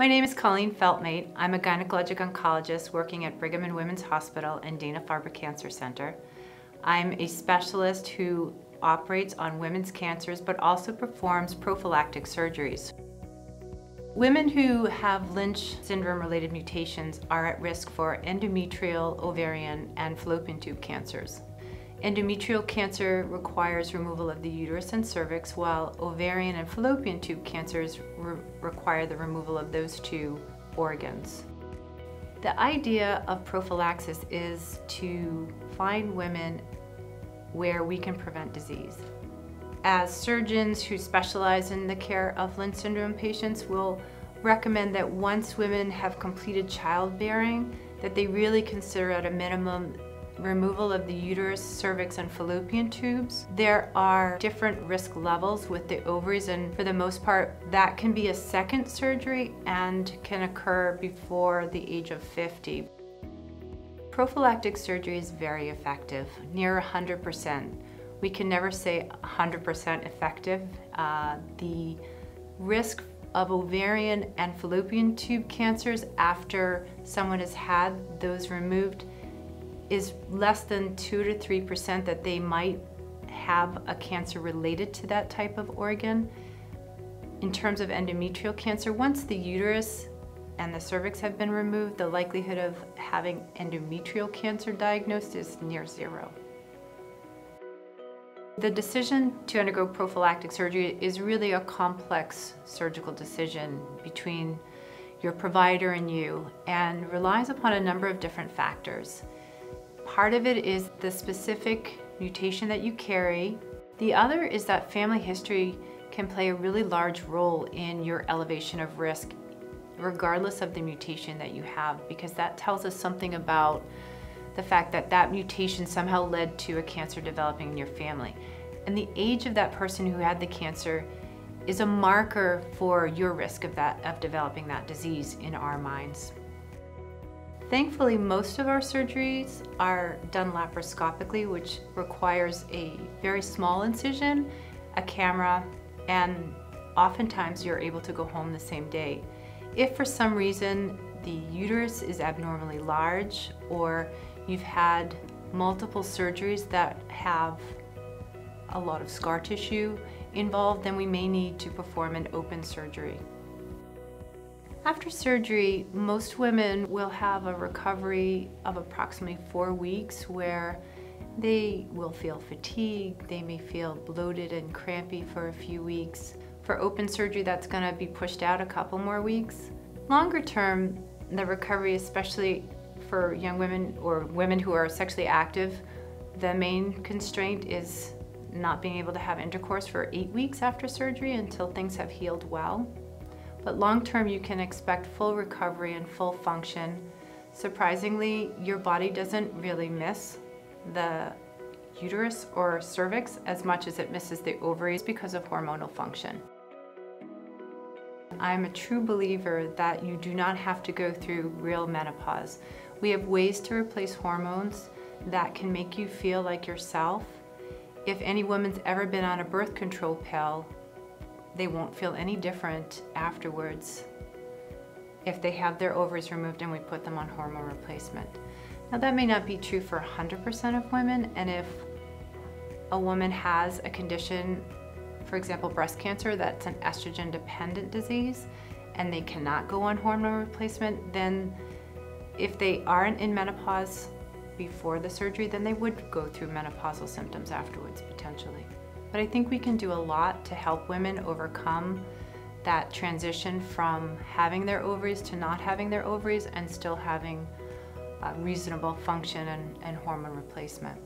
My name is Colleen Feltmate. I'm a gynecologic oncologist working at Brigham and Women's Hospital and Dana-Farber Cancer Center. I'm a specialist who operates on women's cancers but also performs prophylactic surgeries. Women who have Lynch syndrome-related mutations are at risk for endometrial, ovarian, and fallopian tube cancers. Endometrial cancer requires removal of the uterus and cervix, while ovarian and fallopian tube cancers re require the removal of those two organs. The idea of prophylaxis is to find women where we can prevent disease. As surgeons who specialize in the care of Lynch syndrome patients will recommend that once women have completed childbearing, that they really consider at a minimum removal of the uterus, cervix, and fallopian tubes. There are different risk levels with the ovaries and for the most part that can be a second surgery and can occur before the age of 50. Prophylactic surgery is very effective, near 100%. We can never say 100% effective. Uh, the risk of ovarian and fallopian tube cancers after someone has had those removed is less than 2 to 3% that they might have a cancer related to that type of organ. In terms of endometrial cancer, once the uterus and the cervix have been removed, the likelihood of having endometrial cancer diagnosed is near zero. The decision to undergo prophylactic surgery is really a complex surgical decision between your provider and you and relies upon a number of different factors. Part of it is the specific mutation that you carry. The other is that family history can play a really large role in your elevation of risk regardless of the mutation that you have because that tells us something about the fact that that mutation somehow led to a cancer developing in your family. And the age of that person who had the cancer is a marker for your risk of that of developing that disease in our minds. Thankfully, most of our surgeries are done laparoscopically, which requires a very small incision, a camera, and oftentimes you're able to go home the same day. If for some reason the uterus is abnormally large or you've had multiple surgeries that have a lot of scar tissue involved, then we may need to perform an open surgery. After surgery, most women will have a recovery of approximately four weeks where they will feel fatigued, they may feel bloated and crampy for a few weeks. For open surgery, that's gonna be pushed out a couple more weeks. Longer term, the recovery, especially for young women or women who are sexually active, the main constraint is not being able to have intercourse for eight weeks after surgery until things have healed well. But long term, you can expect full recovery and full function. Surprisingly, your body doesn't really miss the uterus or cervix as much as it misses the ovaries because of hormonal function. I'm a true believer that you do not have to go through real menopause. We have ways to replace hormones that can make you feel like yourself. If any woman's ever been on a birth control pill, they won't feel any different afterwards if they have their ovaries removed and we put them on hormone replacement. Now that may not be true for 100% of women and if a woman has a condition, for example breast cancer, that's an estrogen dependent disease and they cannot go on hormone replacement, then if they aren't in menopause before the surgery, then they would go through menopausal symptoms afterwards potentially. But I think we can do a lot to help women overcome that transition from having their ovaries to not having their ovaries and still having uh, reasonable function and, and hormone replacement.